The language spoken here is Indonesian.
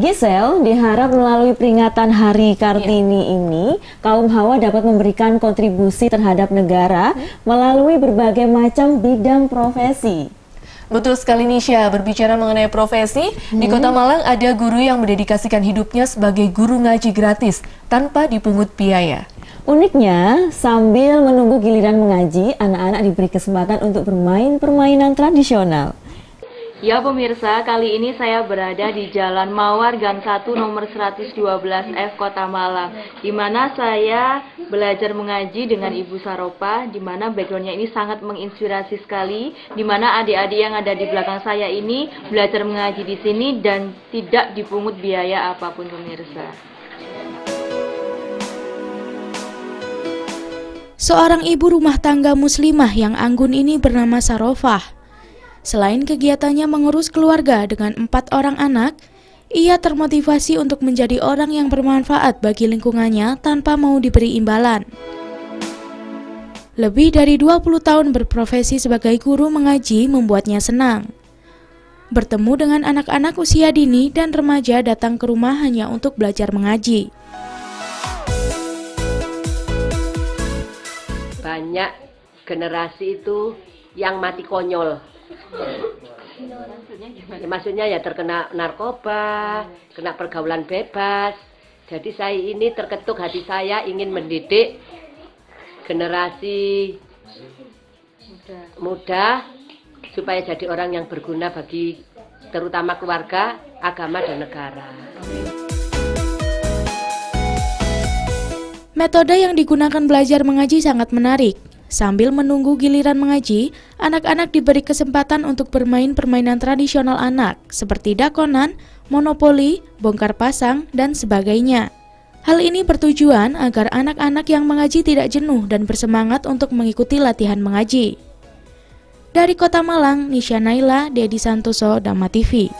Gisel diharap melalui peringatan Hari Kartini ya. ini, kaum hawa dapat memberikan kontribusi terhadap negara hmm. melalui berbagai macam bidang profesi. Betul sekali Nisha, berbicara mengenai profesi, hmm. di Kota Malang ada guru yang mendedikasikan hidupnya sebagai guru ngaji gratis tanpa dipungut biaya. Uniknya, sambil menunggu giliran mengaji, anak-anak diberi kesempatan untuk bermain permainan tradisional. Ya pemirsa, kali ini saya berada di Jalan Mawar Gang 1 nomor 112F Kota Malang di mana saya belajar mengaji dengan Ibu Saropa di mana backgroundnya ini sangat menginspirasi sekali di mana adik-adik yang ada di belakang saya ini belajar mengaji di sini dan tidak dipungut biaya apa pun pemirsa. Seorang ibu rumah tangga muslimah yang anggun ini bernama Sarofah Selain kegiatannya mengurus keluarga dengan empat orang anak, ia termotivasi untuk menjadi orang yang bermanfaat bagi lingkungannya tanpa mau diberi imbalan. Lebih dari 20 tahun berprofesi sebagai guru mengaji membuatnya senang. Bertemu dengan anak-anak usia dini dan remaja datang ke rumah hanya untuk belajar mengaji. Banyak generasi itu yang mati konyol Ya, maksudnya ya terkena narkoba, kena pergaulan bebas. Jadi saya ini terketuk hati saya ingin mendidik generasi muda, muda supaya jadi orang yang berguna bagi terutama keluarga, agama dan negara. Metode yang digunakan belajar mengaji sangat menarik. Sambil menunggu giliran mengaji, anak-anak diberi kesempatan untuk bermain permainan tradisional anak seperti dakonan, monopoli, bongkar pasang, dan sebagainya. Hal ini bertujuan agar anak-anak yang mengaji tidak jenuh dan bersemangat untuk mengikuti latihan mengaji. Dari Kota Malang, Nisha Naila, Dedi Santoso, Dama TV.